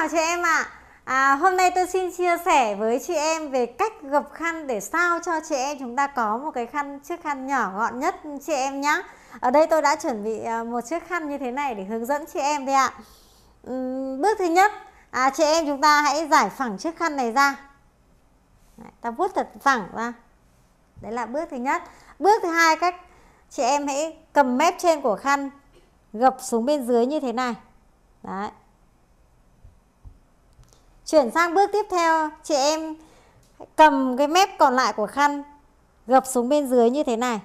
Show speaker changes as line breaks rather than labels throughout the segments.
chào chị em ạ. À. hôm nay tôi xin chia sẻ với chị em về cách gập khăn để sao cho chị em chúng ta có một cái khăn chiếc khăn nhỏ gọn nhất chị em nhé Ở đây tôi đã chuẩn bị à, một chiếc khăn như thế này để hướng dẫn chị em đây ạ. Uhm, Bước thứ nhất à, chị em chúng ta hãy giải phẳng chiếc khăn này ra. Đấy, Ta vuốt thật phẳng ra. Đấy là bước thứ nhất. Bước thứ hai cách chị em hãy cầm mép trên của khăn gập xuống bên dưới như thế này. Đấy. Chuyển sang bước tiếp theo, chị em cầm cái mép còn lại của khăn gập xuống bên dưới như thế này.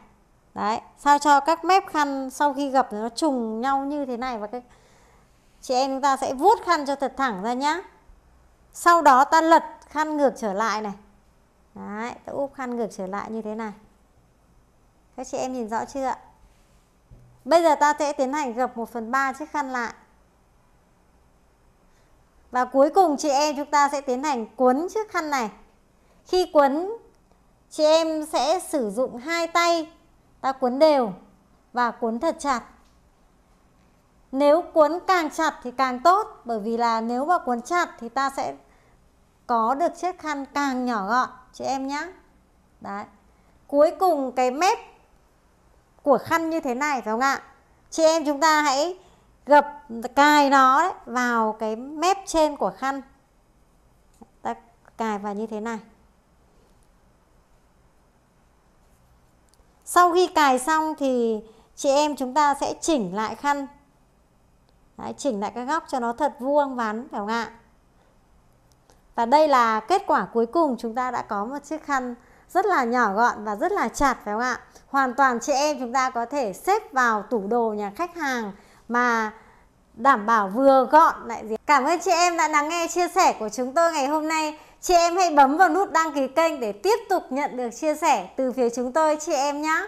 Đấy, sao cho các mép khăn sau khi gập nó trùng nhau như thế này và cái chị em chúng ta sẽ vuốt khăn cho thật thẳng ra nhá. Sau đó ta lật khăn ngược trở lại này. Đấy, ta úp khăn ngược trở lại như thế này. Các chị em nhìn rõ chưa ạ? Bây giờ ta sẽ tiến hành gập 1 phần 3 chiếc khăn lại. Và cuối cùng chị em chúng ta sẽ tiến hành cuốn chiếc khăn này. Khi cuốn, chị em sẽ sử dụng hai tay ta cuốn đều và cuốn thật chặt. Nếu cuốn càng chặt thì càng tốt, bởi vì là nếu mà cuốn chặt thì ta sẽ có được chiếc khăn càng nhỏ gọn chị em nhé. Đấy. Cuối cùng cái mép của khăn như thế này phải không ạ? Chị em chúng ta hãy gập cài nó đấy, vào cái mép trên của khăn. Ta cài vào như thế này. Sau khi cài xong thì chị em chúng ta sẽ chỉnh lại khăn. Đấy, chỉnh lại cái góc cho nó thật vuông vắn phải không ạ? Và đây là kết quả cuối cùng chúng ta đã có một chiếc khăn rất là nhỏ gọn và rất là chặt phải không ạ? Hoàn toàn chị em chúng ta có thể xếp vào tủ đồ nhà khách hàng mà đảm bảo vừa gọn lại gì. Cảm ơn chị em đã lắng nghe chia sẻ của chúng tôi ngày hôm nay. Chị em hãy bấm vào nút đăng ký kênh để tiếp tục nhận được chia sẻ từ phía chúng tôi, chị em nhé.